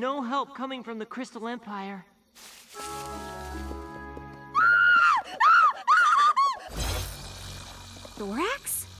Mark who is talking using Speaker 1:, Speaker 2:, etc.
Speaker 1: no help coming from the Crystal Empire.
Speaker 2: Thorax?